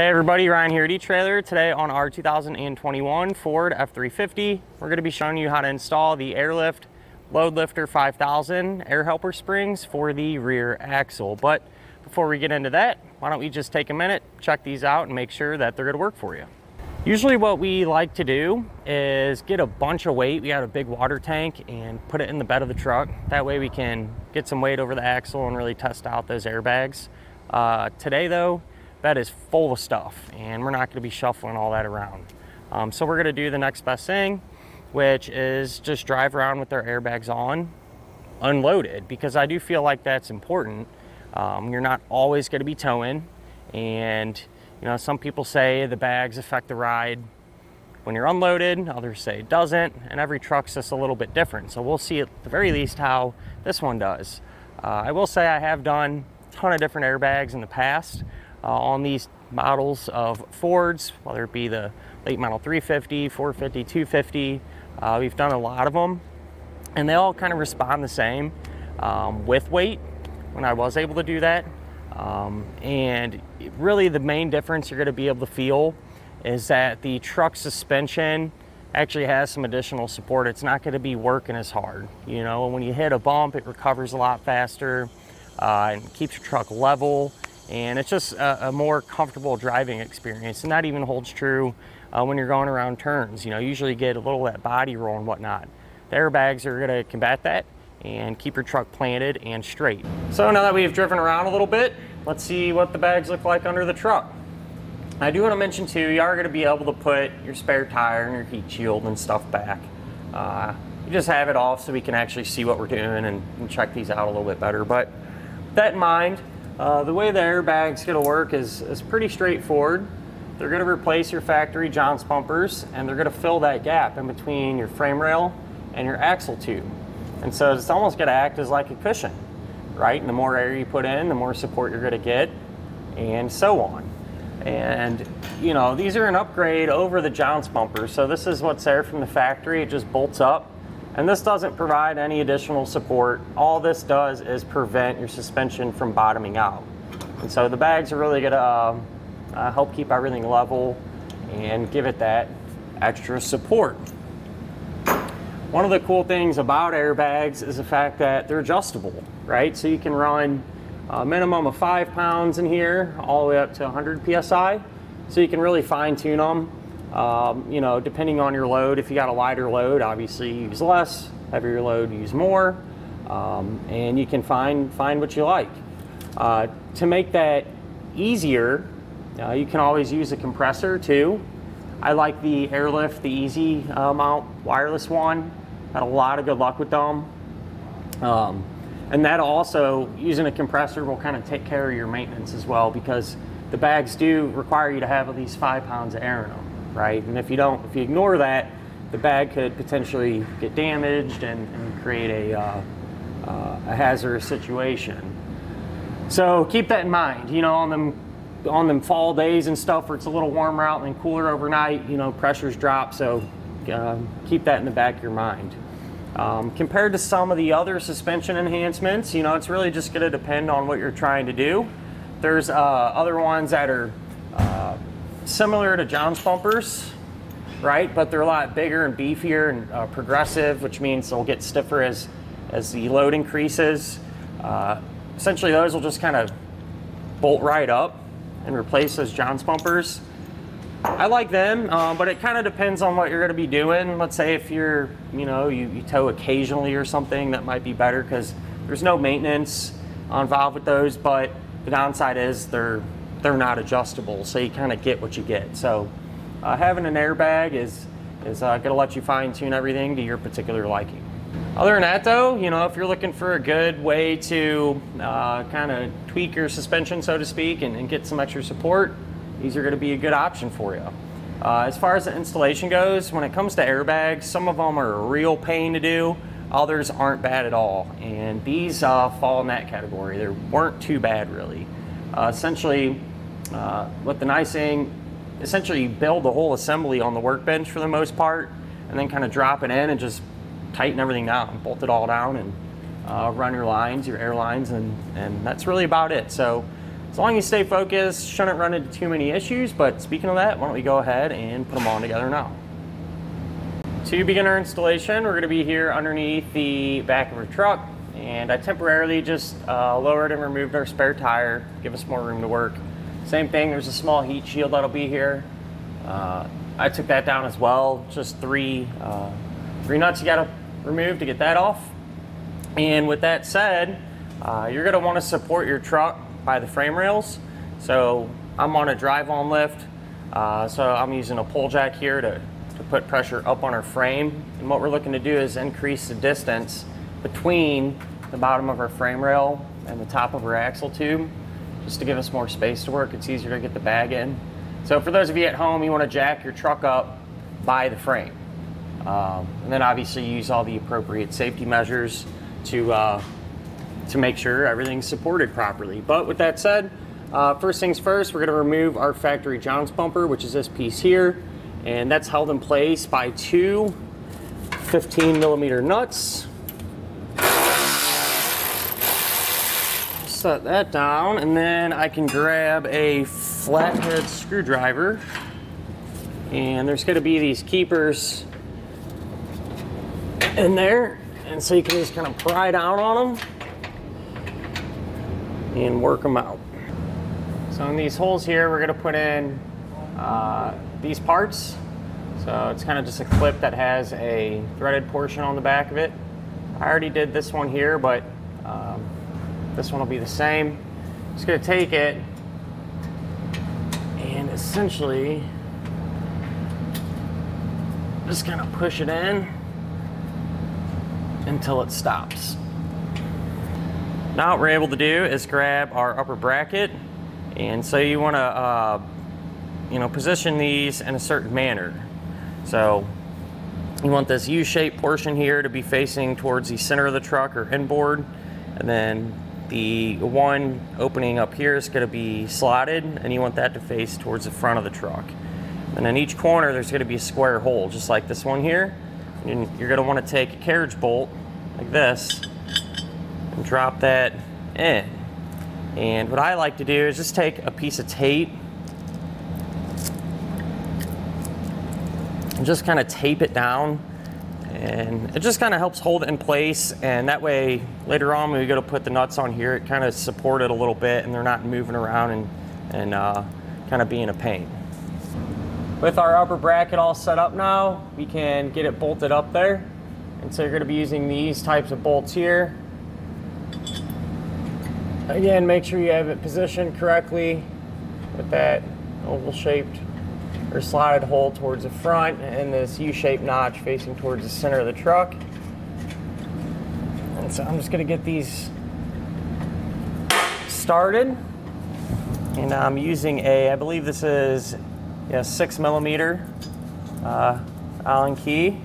Hey everybody, Ryan here at eTrailer. Today on our 2021 Ford F350, we're going to be showing you how to install the Air Lift LoadLifter 5000 air helper springs for the rear axle. But before we get into that, why don't we just take a minute, check these out and make sure that they're going to work for you. Usually what we like to do is get a bunch of weight. We got a big water tank and put it in the bed of the truck. That way we can get some weight over the axle and really test out those airbags. Uh, today though, bed is full of stuff and we're not going to be shuffling all that around. Um, so we're going to do the next best thing, which is just drive around with our airbags on, unloaded, because I do feel like that's important. Um, you're not always going to be towing, and you know some people say the bags affect the ride when you're unloaded. Others say it doesn't, and every truck's just a little bit different. So we'll see at the very least how this one does. Uh, I will say I have done a ton of different airbags in the past on these models of Fords, whether it be the late model 350, 450, 250. Uh, we've done a lot of them, and they all kind of respond the same um, with weight when I was able to do that. Um, and really, the main difference you're going to be able to feel is that the truck suspension actually has some additional support. It's not going to be working as hard. You know, when you hit a bump, it recovers a lot faster uh, and keeps your truck level and it's just a, a, more comfortable driving experience. And that even holds true uh, when you're going around turns. You know, usually get a little of that body roll and whatnot. The airbags are going to combat that and keep your truck planted and straight. So now that we've driven around a little bit, let's see what the bags look like under the truck. I do want to mention too, you are going to be able to put your spare tire and your heat shield and stuff back. Uh, you just have it off so we can actually see what we're doing and, and check these out a little bit better. But that in mind, uh, the way the airbag's going to work is, is pretty straightforward. They're going to replace your factory jounce bumpers and they're going to fill that gap in between your frame rail and your axle tube. And so it's almost going to act as like a cushion, right? And the more air you put in, the more support you're going to get and so on. And you know, these are an upgrade over the jounce bumpers. So this is what's there from the factory. It just bolts up and this doesn't provide any additional support. All this does is prevent your suspension from bottoming out. And so the bags are really gonna uh, uh, help keep everything level and give it that extra support. One of the cool things about airbags is the fact that they're adjustable, right? So you can run a minimum of five pounds in here all the way up to 100 PSI. So you can really fine tune them um, you know, depending on your load, if you got a lighter load, obviously use less. Heavier load, use more. Um, and you can find find what you like. Uh, to make that easier, uh, you can always use a compressor too. I like the Air Lift, the Easy uh, Mount wireless one. Had a lot of good luck with them. Um, and that also, using a compressor will kind of take care of your maintenance as well because the bags do require you to have at least five pounds of air in them right? And if you don't, if you ignore that, the bag could potentially get damaged and, and create a, uh, uh, a hazardous situation. So keep that in mind. You know, on them on them fall days and stuff where it's a little warmer out and cooler overnight, you know, pressures drop. So uh, keep that in the back of your mind. Um, compared to some of the other suspension enhancements, you know, it's really just going to depend on what you're trying to do. There's uh, other ones that are uh, similar to jounce bumpers, right? But they're a lot bigger and beefier and uh, progressive, which means they'll get stiffer as, as the load increases. Uh, essentially, those will just kind of bolt right up and replace those jounce bumpers. I like them, uh, but it kind of depends on what you're going to be doing. Let's say if you're, you know, you, you tow occasionally or something, that might be better because there's no maintenance involved with those. But the downside is they're they're not adjustable, so you kind of get what you get. So uh, having an airbag is, is uh, going to let you fine tune everything to your particular liking. Other than that though, you know, if you're looking for a good way to uh, kind of tweak your suspension, so to speak, and, and, get some extra support, these are going to be a good option for you. Uh, as far as the installation goes, when it comes to airbags, some of them are a real pain to do. Others aren't bad at all, and these uh, fall in that category. They weren't too bad, really. Uh, essentially, uh, with the nicing, essentially you build the whole assembly on the workbench for the most part, and then kind of drop it in and just tighten everything down, bolt it all down, and uh, run your lines, your airlines, and, and that's really about it. So as long as you stay focused, shouldn't run into too many issues. But speaking of that, why don't we go ahead and put them on together now. To begin our installation, we're going to be here underneath the back of our truck. And I temporarily just uh, lowered and removed our spare tire, give us more room to work. Same thing, there's a small heat shield that'll be here. Uh, I took that down as well, just three, uh, three nuts you gotta remove to get that off. And with that said, uh, you're gonna wanna support your truck by the frame rails. So I'm on a drive-on lift, uh, so I'm using a pull jack here to, to put pressure up on our frame. And what we're looking to do is increase the distance between the bottom of our frame rail and the top of our axle tube, just to give us more space to work. It's easier to get the bag in. So for those of you at home, you wanna jack your truck up by the frame. Um, and then obviously use all the appropriate safety measures to uh, to make sure everything's supported properly. But with that said, uh, first things first, we're going to remove our factory jounce bumper, which is this piece here, and that's held in place by two 15 millimeter nuts. Set that down, and then I can grab a flathead screwdriver, and there's going to be these keepers in there, and so you can just kind of pry down on them and work them out. So in these holes here, we're gonna put in uh, these parts. So it's kind of just a clip that has a threaded portion on the back of it. I already did this one here, but um, this one will be the same. Just gonna take it and essentially just gonna push it in until it stops. Now what we're able to do is grab our upper bracket and so you want to uh, you know position these in a certain manner. So you want this U-shaped portion here to be facing towards the center of the truck or inboard and then the one opening up here is going to be slotted and you want that to face towards the front of the truck. And in each corner there's going to be a square hole just like this one here. And you're going to want to take a carriage bolt like this and drop that in. And what I like to do is just take a piece of tape and just kind of tape it down and it just kind of helps hold it in place and that way later on when we go to put the nuts on here it kind of support it a little bit and they're not moving around and, and uh, kind of being a pain. With our upper bracket all set up now we can get it bolted up there and so you're going to be using these types of bolts here Again, make sure you have it positioned correctly with that oval shaped or slotted hole towards the front and this U-shaped notch facing towards the center of the truck. And so I'm just gonna get these started. And I'm using a, I believe this is yeah, six millimeter uh, Allen key.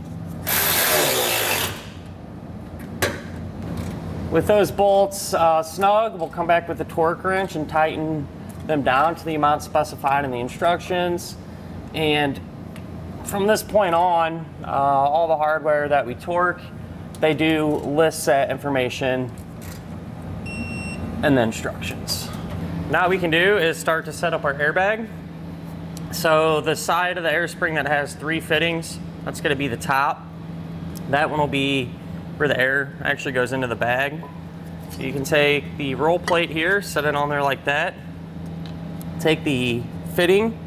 With those bolts uh, snug, we'll come back with the torque wrench and tighten them down to the amount specified in the instructions. And from this point on, uh, all the hardware that we torque, they do list that information and the instructions. Now what we can do is start to set up our airbag. So the side of the air spring that has three fittings, that's gonna be the top. That one will be where the air actually goes into the bag. So you can take the roll plate here, set it on there like that. Take the fitting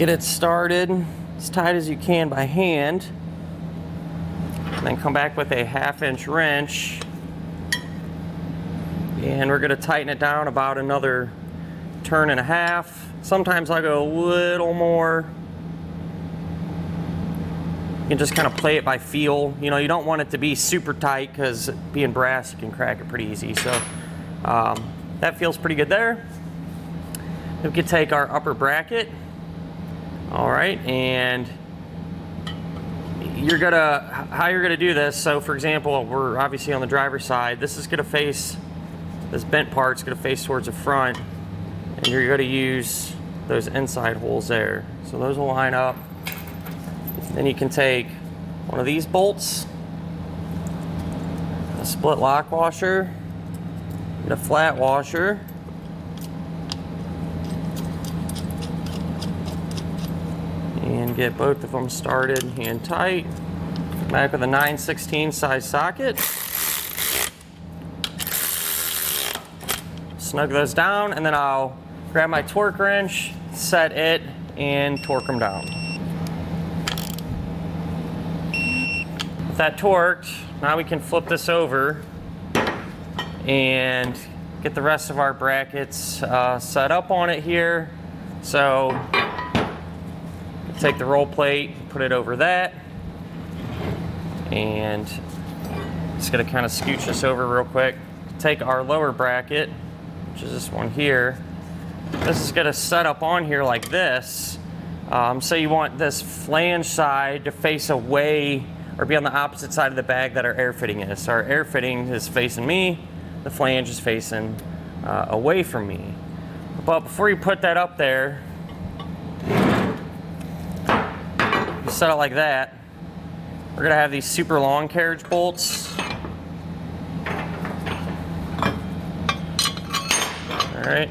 get it started as tight as you can by hand. And then come back with a half inch wrench and we're gonna tighten it down about another turn and a half. Sometimes I go a little more You can just kind of play it by feel. You know, you don't want it to be super tight because being brass, you can crack it pretty easy. So um, that feels pretty good there. We can take our upper bracket. All right, and you're gonna, how you're gonna do this, so for example, we're obviously on the driver's side, this is gonna face, this bent part's gonna face towards the front, and you're gonna use those inside holes there. So those will line up. Then you can take one of these bolts, a split lock washer, Get a flat washer. And get both of them started hand tight. Back with a 9 16 size socket. Snug those down and then I'll grab my torque wrench, set it, and torque them down. With that torqued, now we can flip this over and get the rest of our brackets uh, set up on it here. So take the roll plate, put it over that, and just gonna kind of scooch this over real quick. Take our lower bracket, which is this one here. This is gonna set up on here like this. Um, so you want this flange side to face away or be on the opposite side of the bag that our air fitting is. So our air fitting is facing me, the flange is facing uh, away from me. But before you put that up there, set it like that. We're gonna have these super long carriage bolts. All right.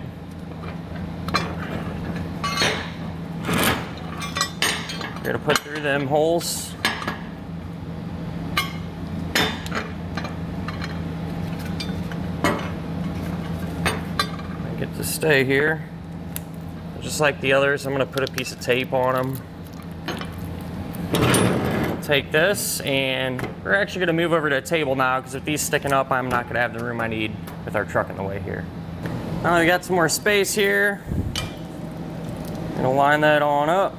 We're gonna put through them holes. Get to stay here. Just like the others, I'm gonna put a piece of tape on them. Take this and we're actually gonna move over to a table now because with these sticking up, I'm not gonna have the room I need with our truck in the way here. Now we got some more space here. Gonna line that on up.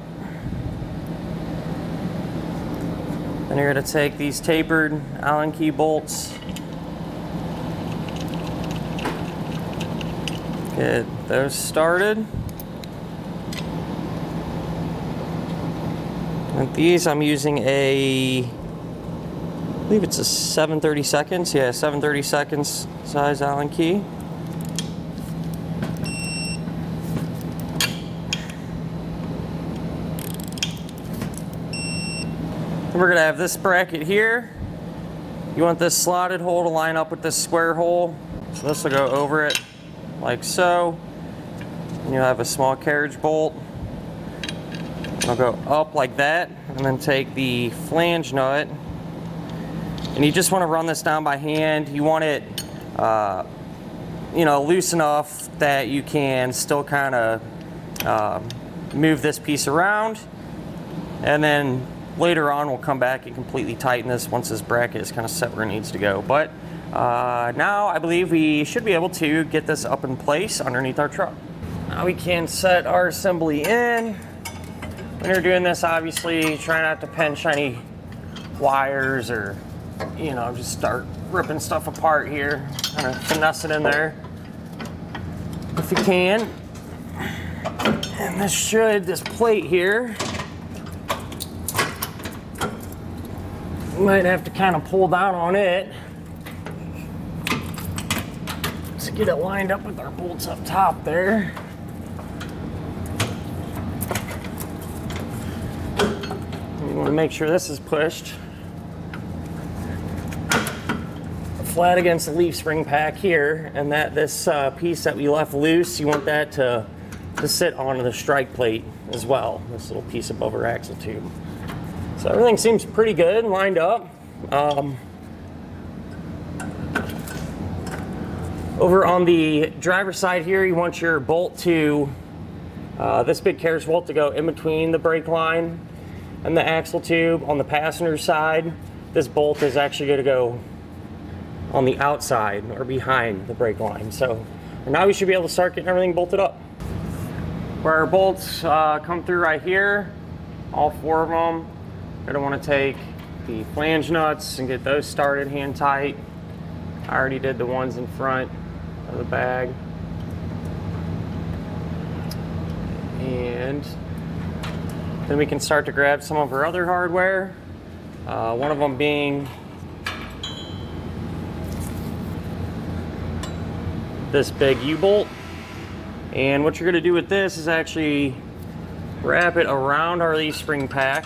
Then you're gonna take these tapered Allen key bolts. Get those started. And these I'm using a, I believe it's a 730 seconds. Yeah, 730 seconds size Allen key. We're gonna have this bracket here. You want this slotted hole to line up with this square hole. So this will go over it like so. And you'll have a small carriage bolt. I'll go up like that and then take the flange nut. And you just want to run this down by hand. You want it, uh, you know, loose enough that you can still kind of uh, move this piece around. And then later on we'll come back and completely tighten this once this bracket is kind of set where it needs to go. But uh, now I believe we should be able to get this up in place underneath our truck. Now we can set our assembly in. When you're doing this, obviously try not to pinch any wires or, you know, just start ripping stuff apart here. Kind of finesse it in there if you can. And this should, this plate here, might have to kind of pull down on it to get it lined up with our bolts up top there. You want to make sure this is pushed flat against the leaf spring pack here and that this uh, piece that we left loose, you want that to, to sit onto the strike plate as well, this little piece above our axle tube. So everything seems pretty good lined up. Um, over on the driver's side here, you want your bolt to, uh, this big carriage bolt to go in between the brake line and the axle tube. On the passenger side, this bolt is actually going to go on the outside or behind the brake line. So now we should be able to start getting everything bolted up. Where our bolts uh, come through right here, all four of them, you're gonna wanna take the flange nuts and get those started hand tight. I already did the ones in front of the bag. And then we can start to grab some of our other hardware. Uh, one of them being this big U-bolt. And what you're gonna do with this is actually wrap it around our leaf spring pack.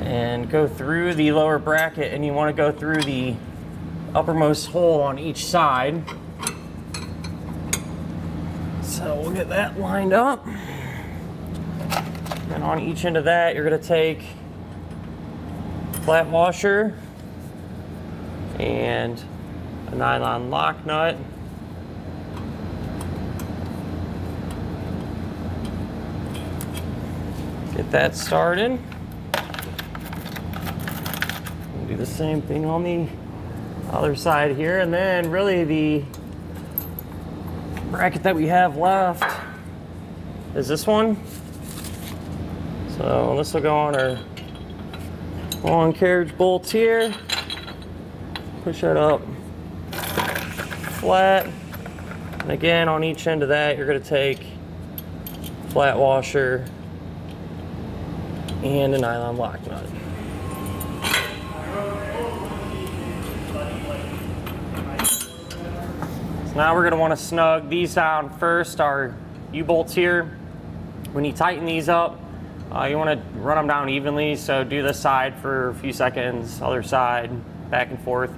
and go through the lower bracket and you want to go through the uppermost hole on each side. So we'll get that lined up. And on each end of that, you're gonna take flat washer and a nylon lock nut. Get that started. We'll do the same thing on the other side here. And then really the bracket that we have left is this one. So this will go on our long carriage bolts here. Push that up flat. And again, on each end of that, you're gonna take flat washer and a nylon lock nut. So now we're gonna wanna snug these down first, our U-bolts here. When you tighten these up, uh, you wanna run them down evenly, so do this side for a few seconds, other side, back and forth.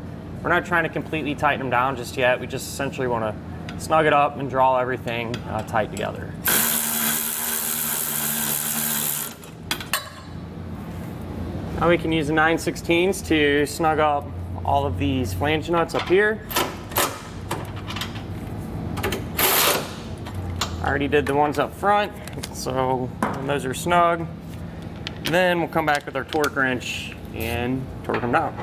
We're not trying to completely tighten them down just yet, we just essentially wanna snug it up and draw everything uh, tight together. Now we can use the 9 16 to snug up all of these flange nuts up here. I already did the ones up front, so those are snug. Then we'll come back with our torque wrench and torque them down.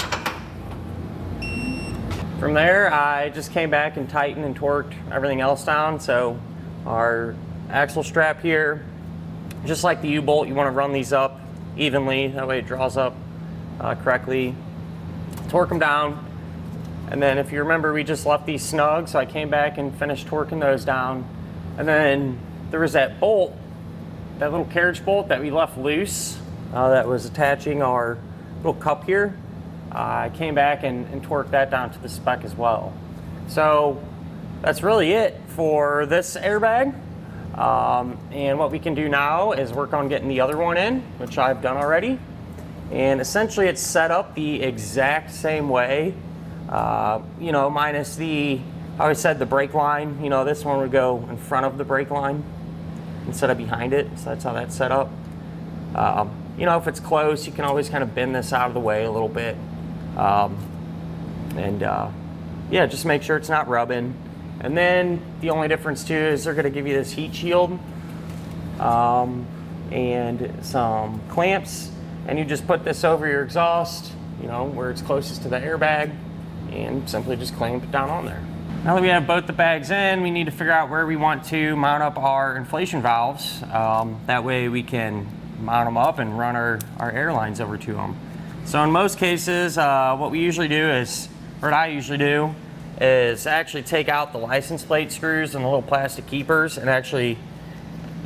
From there, I just came back and tightened and torqued everything else down. So our axle strap here, just like the U-bolt, you want to run these up evenly. That way it draws up uh, correctly. Torque them down. And then if you remember, we just left these snug. So I came back and finished torquing those down. And then there was that bolt, that little carriage bolt that we left loose uh, that was attaching our little cup here. Uh, I came back and, and torqued that down to the spec as well. So that's really it for this airbag. Um, and what we can do now is work on getting the other one in, which I've done already. And essentially it's set up the exact same way, uh, you know, minus the I always said the brake line, you know, this one would go in front of the brake line instead of behind it. So that's how that's set up. Um, you know, if it's close, you can always kind of bend this out of the way a little bit. Um, and uh, yeah, just make sure it's not rubbing. And then the only difference too is they're going to give you this heat shield um, and some clamps. And you just put this over your exhaust, you know, where it's closest to the airbag and simply just clamp it down on there. Now that we have both the bags in, we need to figure out where we want to mount up our inflation valves. Um, that way we can mount them up and run our, our air lines over to them. So in most cases, uh, what we usually do is, or what I usually do, is actually take out the license plate screws and the little plastic keepers and actually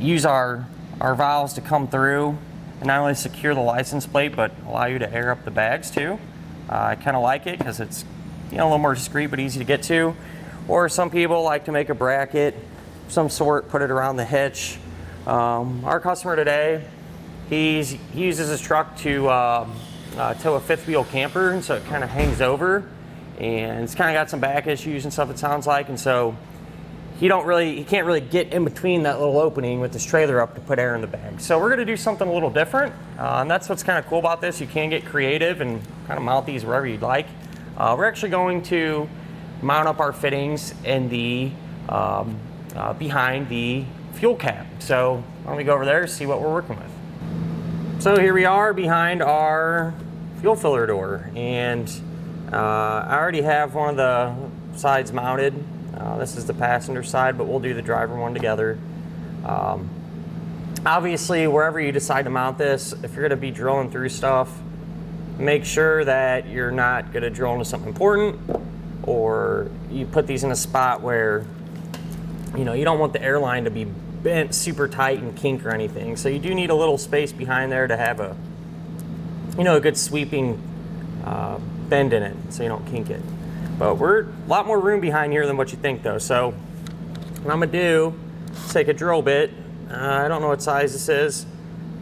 use our, our valves to come through and not only secure the license plate, but allow you to air up the bags too. Uh, I kind of like it because it's you know, a little more discreet but easy to get to. Or some people like to make a bracket, some sort, put it around the hitch. Um, our customer today, he's, he uses his truck to uh, uh, tow a fifth wheel camper, and so it kind of hangs over, and it's kind of got some back issues and stuff. It sounds like, and so he don't really, he can't really get in between that little opening with this trailer up to put air in the bag. So we're going to do something a little different, uh, and that's what's kind of cool about this. You can get creative and kind of mount these wherever you'd like. Uh, we're actually going to mount up our fittings in the um, uh, behind the fuel cap. So why don't we go over there and see what we're working with. So here we are behind our fuel filler door and uh, I already have one of the sides mounted. Uh, this is the passenger side, but we'll do the driver one together. Um, obviously, wherever you decide to mount this, if you're gonna be drilling through stuff, make sure that you're not gonna drill into something important or you put these in a spot where you know you don't want the airline to be bent super tight and kink or anything. So you do need a little space behind there to have a you know a good sweeping uh, bend in it so you don't kink it. But we're a lot more room behind here than what you think though. So what I'm gonna do is take a drill bit. Uh, I don't know what size this is.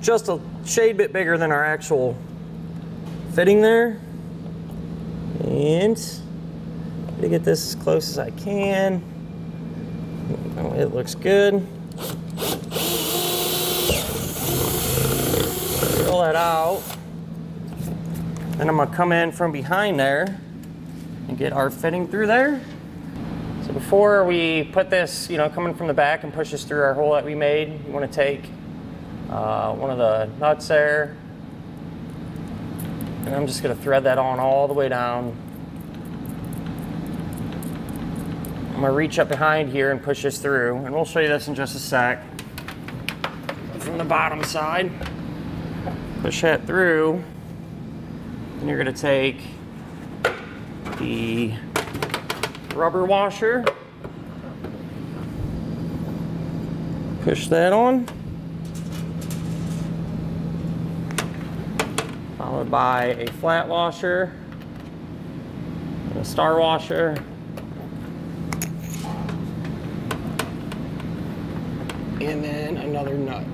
Just a shade bit bigger than our actual fitting there. And to get this as close as I can. Oh, it looks good. Roll that out. Then I'm gonna come in from behind there and get our fitting through there. So before we put this, you know, coming from the back and push this through our hole that we made, you wanna take uh, one of the nuts there. And I'm just gonna thread that on all the way down. I'm gonna reach up behind here and push this through, and we'll show you this in just a sec. From the bottom side, push that through, and you're gonna take the rubber washer, push that on, followed by a flat washer, a star washer, and then another nut.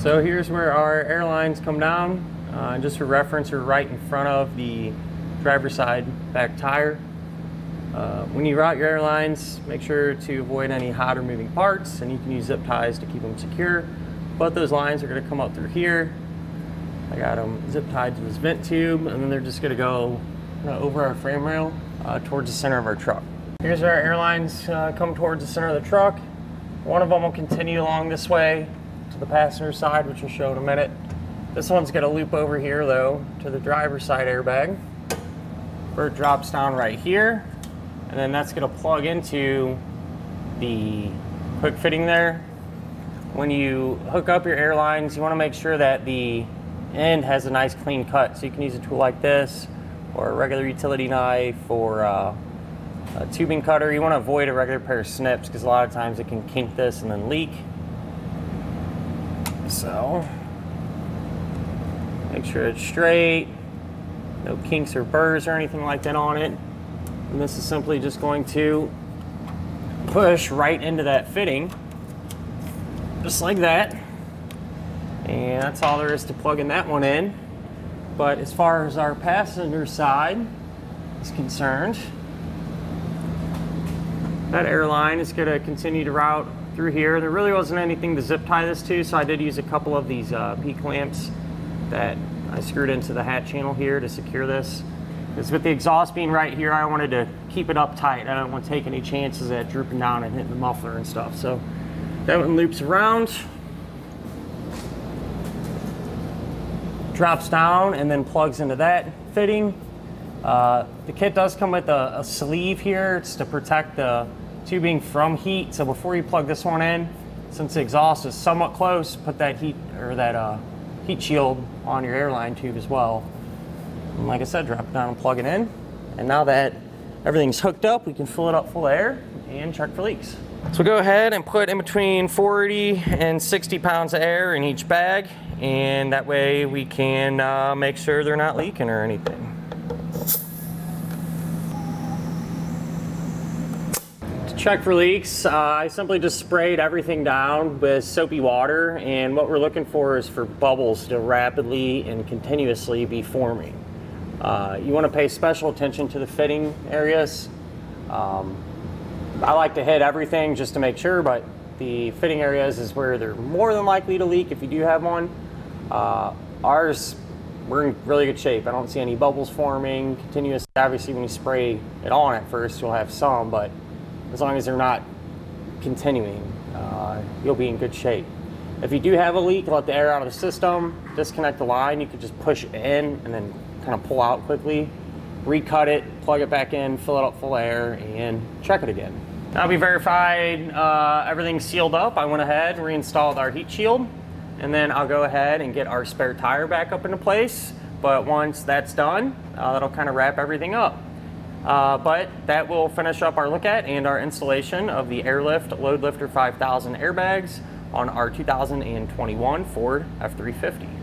So here's where our airlines come down. Uh, just for reference, we're right in front of the driver's side back tire. Uh, when you route your airlines, make sure to avoid any hot or moving parts, and you can use zip ties to keep them secure. But those lines are going to come up through here. I got them zip tied to this vent tube, and then they're just going to go uh, over our frame rail uh, towards the center of our truck. Here's our airlines uh, come towards the center of the truck. One of them will continue along this way to the passenger side, which we'll show in a minute. This one's gonna loop over here though to the driver's side airbag. Where it drops down right here. And then that's gonna plug into the quick fitting there. When you hook up your airlines, you wanna make sure that the end has a nice clean cut. So you can use a tool like this or a regular utility knife or uh, a tubing cutter. You wanna avoid a regular pair of snips because a lot of times it can kink this and then leak. So, make sure it's straight, no kinks or burrs or anything like that on it. And this is simply just going to push right into that fitting, just like that. And that's all there is to plugging that one in. But as far as our passenger side is concerned, that airline is going to continue to route through here. There really wasn't anything to zip tie this to, so I did use a couple of these uh, P clamps that I screwed into the hat channel here to secure this. Because with the exhaust being right here, I wanted to keep it up tight. I don't want to take any chances at drooping down and hitting the muffler and stuff. So that one loops around, drops down, and then plugs into that fitting. Uh, the kit does come with a, a sleeve here. It's to protect the tubing from heat. So before you plug this one in, since the exhaust is somewhat close, put that heat or that uh, heat shield on your airline tube as well. And like I said, drop it down and plug it in. And now that everything's hooked up, we can fill it up full of air and check for leaks. So go ahead and put in between 40 and 60 pounds of air in each bag. And that way we can uh, make sure they're not leaking or anything. Check for leaks, uh, I simply just sprayed everything down with soapy water and what we're looking for is for bubbles to rapidly and continuously be forming. Uh, you want to pay special attention to the fitting areas. Um, I like to hit everything just to make sure, but the fitting areas is where they're more than likely to leak if you do have one. Uh, ours, we're in really good shape. I don't see any bubbles forming continuously. Obviously, when you spray it on at first, you'll have some, but as long as they're not continuing, uh, you'll be in good shape. If you do have a leak, let the air out of the system, disconnect the line. You could just push in and then kind of pull out quickly, recut it, plug it back in, fill it up full air, and check it again. Now we verified uh, sealed up. I went ahead and reinstalled our heat shield, and then I'll go ahead and get our spare tire back up into place. But once that's done, uh, that'll kind of wrap everything up. Uh, but that will finish up our look at and our installation of the Air Lift LoadLifter 5000 airbags on our 2021 Ford F-350.